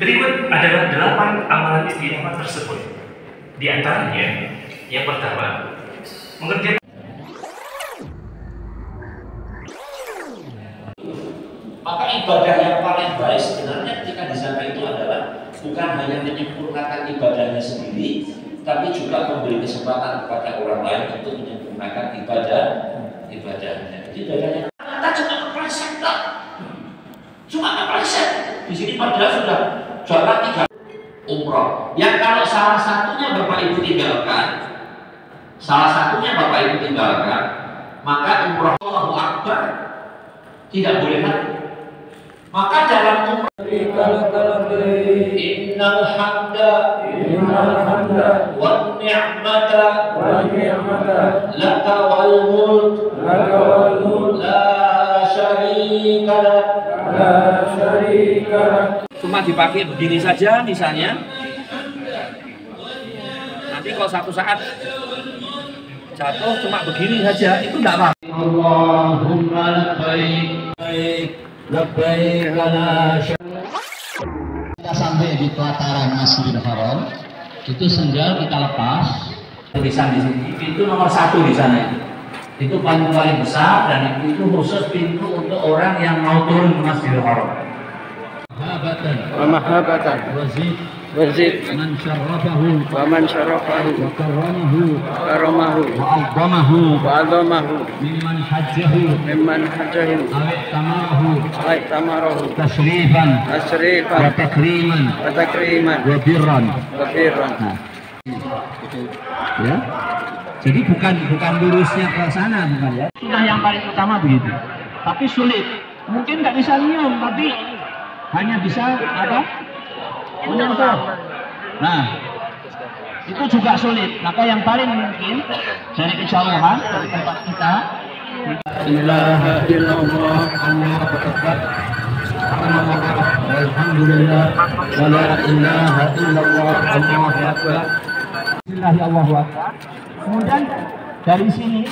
Berikut adalah delapan amalan istimewa tersebut. Di antaranya, yang pertama, mengerjakan Maka ibadah yang paling baik sebenarnya ketika di sana itu adalah bukan hanya menyempurnakan ibadahnya sendiri, tapi juga memberi kesempatan kepada orang lain untuk menyempurnakan ibadah ibadahnya. Jadi ibadahnya kita cuma kepleset? Cuma kepleset. Di sini padahal sudah jalan tiga umroh. Yang kalau salah satunya bapak ibu tinggalkan, salah satunya bapak ibu tinggalkan, maka umroh Allahu Akbar tidak boleh lagi. Maka dalam umroh Innal hamda wan ni'mata laka wal mulk la syarika lak cuma dipakai begini saja misalnya. Nanti kalau satu saat jatuh cuma begini saja itu tidak apa Allahumma labbaik. Labbaik la kita sampai di pelataran Masjidil Haram. Itu sendal kita lepas. Tulisan di sini. Pintu nomor satu di sana itu paling paling besar dan itu, khusus pintu untuk orang yang mau turun ke Masjidil Haram. Mahabatan. Mahabatan. Wazid. Wazid. Man syarafahu. Wa man syarafahu. Wa karamahu. Wa karamahu. Wa azamahu. Wa azamahu. Mimman hajjahu. Mimman hajjahu. Awit tamarahu. Awit tamarahu. Tasrifan. Tasrifan. Wa takriman. Wa takriman. Nah. Ya. Jadi bukan bukan lurusnya ke sana bukan ya. Sunnah yang paling utama begitu. Tapi sulit. Mungkin nggak bisa nyium, tapi hanya bisa apa? Menyentuh. Nah, itu juga sulit. Maka yang paling mungkin dari kejauhan dari tempat kita ilaha illallah Allahu akbar Alhamdulillah wa la ilaha illallah Allahu akbar Allahu akbar kemudian dari sini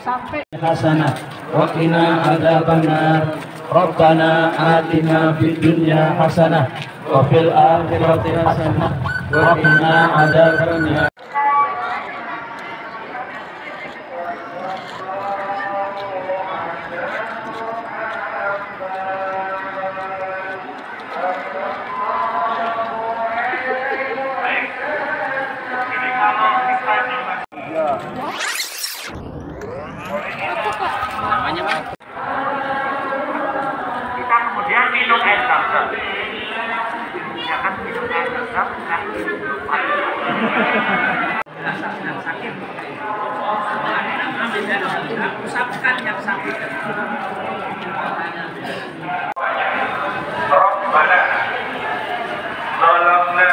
sampai hasanah wa qina adzabannar Rabbana atina fid dunya hasanah wa fil akhirati hasanah wa qina adzabannar namanya pak kita kemudian minum air zam-zam. Ya kan minum air zam-zam, nah, rasa yang sakit ambil dari situ usapkan yang sakit Rabbana Zalamna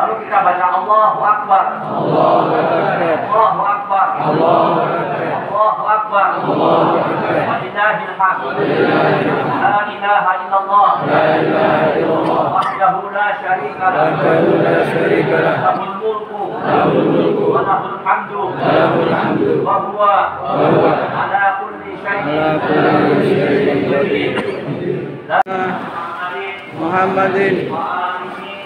Lalu kita baca Allahu Akbar. Allahu Akbar. Allahu Akbar. Walillahil hamd. La ilaha illallah. Wahdahu la syarika lah. Lahul mulku. Wa lahul hamdu. Wa huwa ala kulli syai'in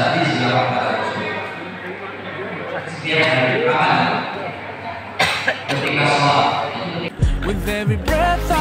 tadi setiap hari ketika sholat With every breath I